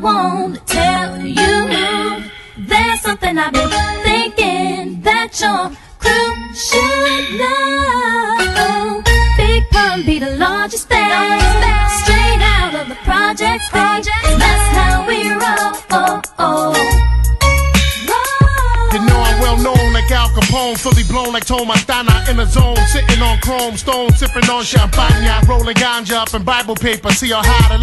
want to tell you there's something I've been thinking that your crew should know. Big Pun be the largest band, straight out of the projects. Project. That's how we roll. You know like Al Capone, fully blown like Tony Montana in the zone, sitting on chrome stone, sipping on champagne, rolling ganja up in Bible paper. See how high lot.